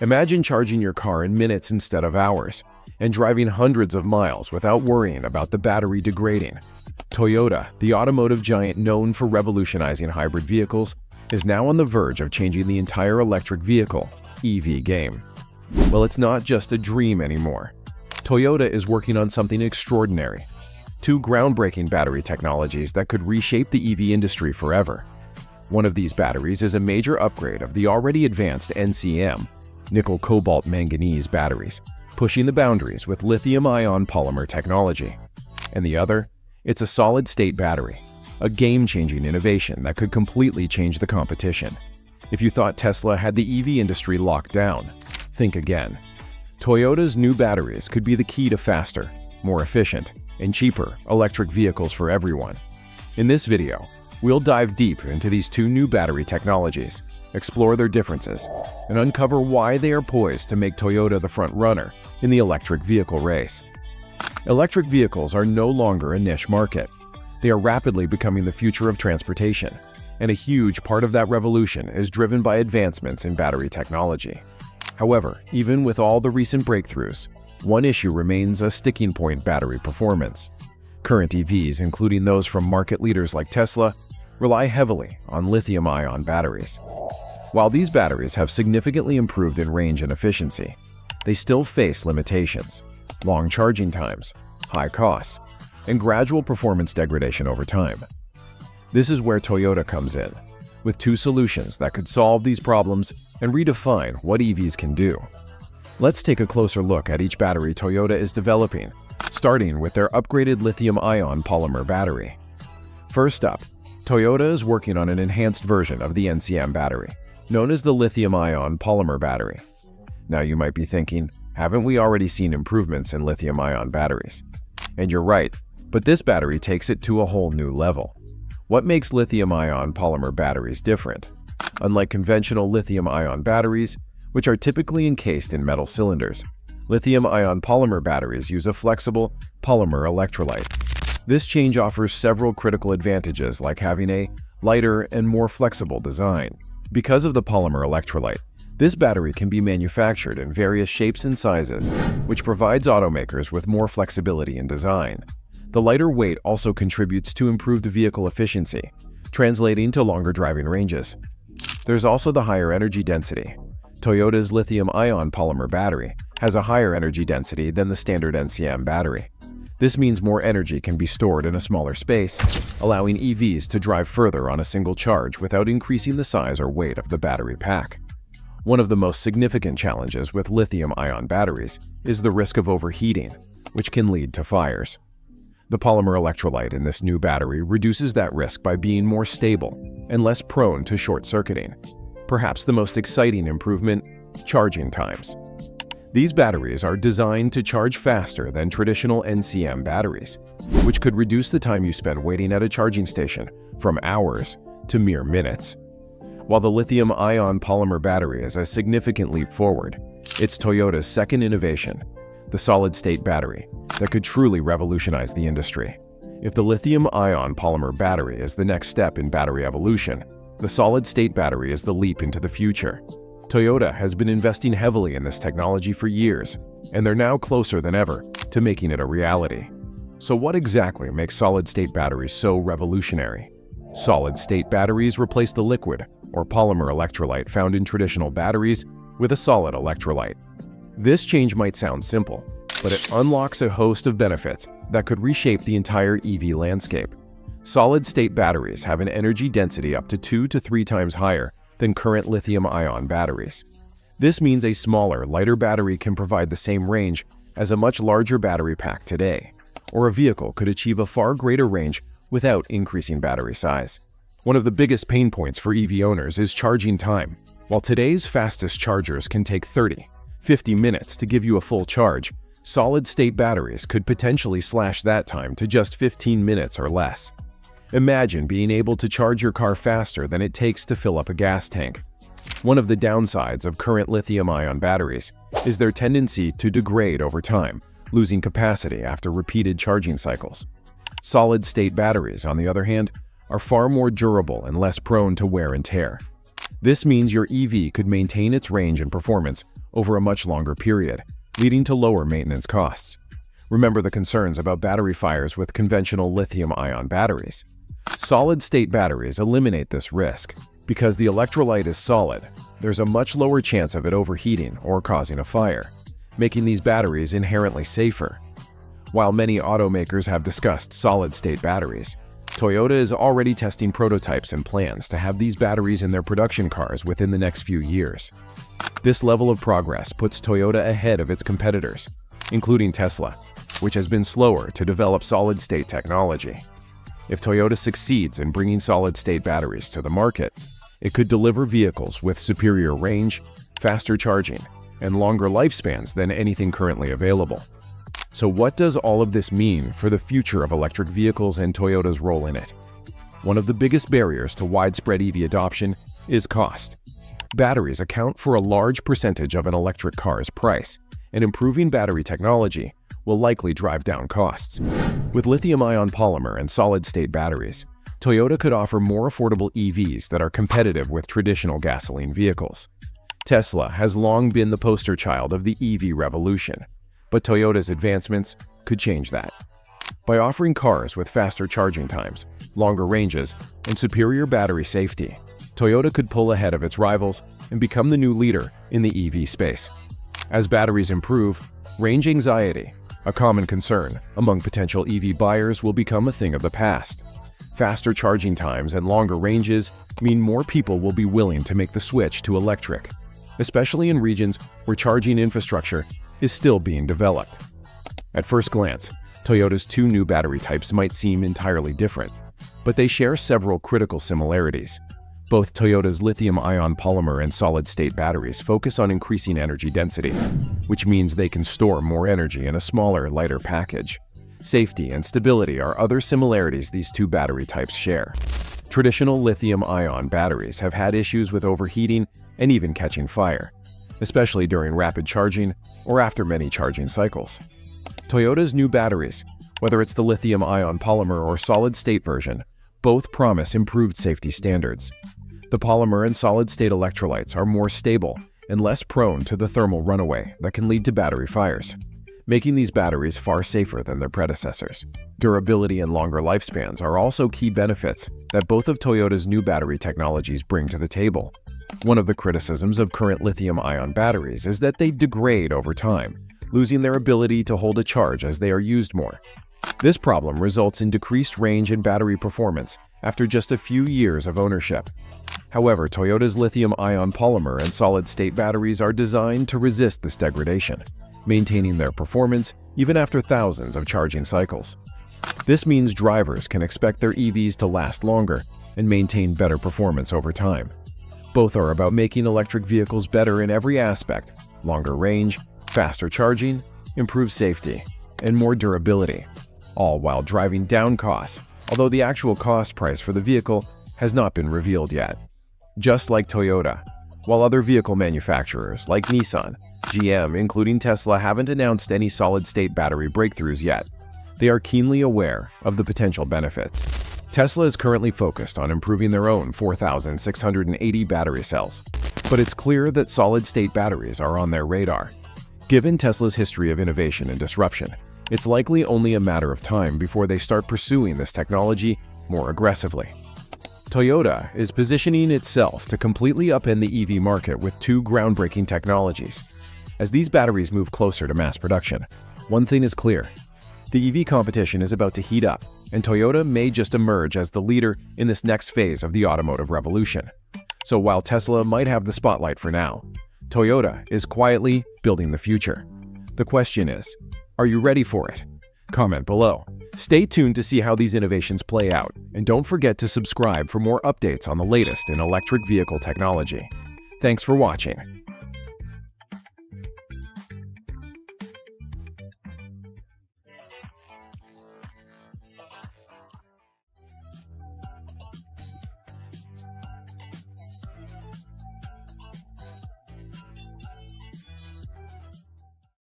Imagine charging your car in minutes instead of hours, and driving hundreds of miles without worrying about the battery degrading. Toyota, the automotive giant known for revolutionizing hybrid vehicles, is now on the verge of changing the entire electric vehicle EV game. Well, it's not just a dream anymore. Toyota is working on something extraordinary. Two groundbreaking battery technologies that could reshape the EV industry forever. One of these batteries is a major upgrade of the already advanced NCM, nickel cobalt manganese batteries, pushing the boundaries with lithium-ion polymer technology. And the other? It's a solid-state battery, a game-changing innovation that could completely change the competition. If you thought Tesla had the EV industry locked down, think again. Toyota's new batteries could be the key to faster, more efficient, and cheaper electric vehicles for everyone. In this video, we'll dive deep into these two new battery technologies explore their differences, and uncover why they are poised to make Toyota the front runner in the electric vehicle race. Electric vehicles are no longer a niche market. They are rapidly becoming the future of transportation, and a huge part of that revolution is driven by advancements in battery technology. However, even with all the recent breakthroughs, one issue remains a sticking point battery performance. Current EVs, including those from market leaders like Tesla, rely heavily on lithium-ion batteries. While these batteries have significantly improved in range and efficiency, they still face limitations, long charging times, high costs, and gradual performance degradation over time. This is where Toyota comes in, with two solutions that could solve these problems and redefine what EVs can do. Let's take a closer look at each battery Toyota is developing, starting with their upgraded lithium-ion polymer battery. First up, Toyota is working on an enhanced version of the NCM battery, known as the lithium-ion polymer battery. Now you might be thinking, haven't we already seen improvements in lithium-ion batteries? And you're right, but this battery takes it to a whole new level. What makes lithium-ion polymer batteries different? Unlike conventional lithium-ion batteries, which are typically encased in metal cylinders, lithium-ion polymer batteries use a flexible polymer electrolyte. This change offers several critical advantages like having a lighter and more flexible design. Because of the polymer electrolyte, this battery can be manufactured in various shapes and sizes, which provides automakers with more flexibility in design. The lighter weight also contributes to improved vehicle efficiency, translating to longer driving ranges. There's also the higher energy density. Toyota's lithium-ion polymer battery has a higher energy density than the standard NCM battery. This means more energy can be stored in a smaller space, allowing EVs to drive further on a single charge without increasing the size or weight of the battery pack. One of the most significant challenges with lithium-ion batteries is the risk of overheating, which can lead to fires. The polymer electrolyte in this new battery reduces that risk by being more stable and less prone to short-circuiting. Perhaps the most exciting improvement, charging times. These batteries are designed to charge faster than traditional NCM batteries, which could reduce the time you spend waiting at a charging station from hours to mere minutes. While the lithium-ion polymer battery is a significant leap forward, it's Toyota's second innovation, the solid-state battery, that could truly revolutionize the industry. If the lithium-ion polymer battery is the next step in battery evolution, the solid-state battery is the leap into the future. Toyota has been investing heavily in this technology for years, and they're now closer than ever to making it a reality. So what exactly makes solid-state batteries so revolutionary? Solid-state batteries replace the liquid or polymer electrolyte found in traditional batteries with a solid electrolyte. This change might sound simple, but it unlocks a host of benefits that could reshape the entire EV landscape. Solid-state batteries have an energy density up to two to three times higher than current lithium-ion batteries. This means a smaller, lighter battery can provide the same range as a much larger battery pack today, or a vehicle could achieve a far greater range without increasing battery size. One of the biggest pain points for EV owners is charging time. While today's fastest chargers can take 30, 50 minutes to give you a full charge, solid-state batteries could potentially slash that time to just 15 minutes or less. Imagine being able to charge your car faster than it takes to fill up a gas tank. One of the downsides of current lithium-ion batteries is their tendency to degrade over time, losing capacity after repeated charging cycles. Solid-state batteries, on the other hand, are far more durable and less prone to wear and tear. This means your EV could maintain its range and performance over a much longer period, leading to lower maintenance costs. Remember the concerns about battery fires with conventional lithium-ion batteries. Solid-state batteries eliminate this risk. Because the electrolyte is solid, there's a much lower chance of it overheating or causing a fire, making these batteries inherently safer. While many automakers have discussed solid-state batteries, Toyota is already testing prototypes and plans to have these batteries in their production cars within the next few years. This level of progress puts Toyota ahead of its competitors, including Tesla, which has been slower to develop solid-state technology. If Toyota succeeds in bringing solid-state batteries to the market, it could deliver vehicles with superior range, faster charging, and longer lifespans than anything currently available. So what does all of this mean for the future of electric vehicles and Toyota's role in it? One of the biggest barriers to widespread EV adoption is cost. Batteries account for a large percentage of an electric car's price, and improving battery technology will likely drive down costs. With lithium-ion polymer and solid-state batteries, Toyota could offer more affordable EVs that are competitive with traditional gasoline vehicles. Tesla has long been the poster child of the EV revolution, but Toyota's advancements could change that. By offering cars with faster charging times, longer ranges, and superior battery safety, Toyota could pull ahead of its rivals and become the new leader in the EV space. As batteries improve, range anxiety a common concern among potential EV buyers will become a thing of the past. Faster charging times and longer ranges mean more people will be willing to make the switch to electric, especially in regions where charging infrastructure is still being developed. At first glance, Toyota's two new battery types might seem entirely different, but they share several critical similarities. Both Toyota's lithium-ion polymer and solid-state batteries focus on increasing energy density, which means they can store more energy in a smaller, lighter package. Safety and stability are other similarities these two battery types share. Traditional lithium-ion batteries have had issues with overheating and even catching fire, especially during rapid charging or after many charging cycles. Toyota's new batteries, whether it's the lithium-ion polymer or solid-state version, both promise improved safety standards. The polymer and solid-state electrolytes are more stable and less prone to the thermal runaway that can lead to battery fires, making these batteries far safer than their predecessors. Durability and longer lifespans are also key benefits that both of Toyota's new battery technologies bring to the table. One of the criticisms of current lithium-ion batteries is that they degrade over time, losing their ability to hold a charge as they are used more. This problem results in decreased range and battery performance after just a few years of ownership. However, Toyota's lithium-ion polymer and solid-state batteries are designed to resist this degradation, maintaining their performance even after thousands of charging cycles. This means drivers can expect their EVs to last longer and maintain better performance over time. Both are about making electric vehicles better in every aspect – longer range, faster charging, improved safety, and more durability, all while driving down costs, although the actual cost price for the vehicle has not been revealed yet just like Toyota. While other vehicle manufacturers, like Nissan, GM, including Tesla, haven't announced any solid-state battery breakthroughs yet, they are keenly aware of the potential benefits. Tesla is currently focused on improving their own 4,680 battery cells, but it's clear that solid-state batteries are on their radar. Given Tesla's history of innovation and disruption, it's likely only a matter of time before they start pursuing this technology more aggressively. Toyota is positioning itself to completely upend the EV market with two groundbreaking technologies. As these batteries move closer to mass production, one thing is clear. The EV competition is about to heat up, and Toyota may just emerge as the leader in this next phase of the automotive revolution. So while Tesla might have the spotlight for now, Toyota is quietly building the future. The question is, are you ready for it? Comment below. Stay tuned to see how these innovations play out, and don't forget to subscribe for more updates on the latest in electric vehicle technology. Thanks for watching.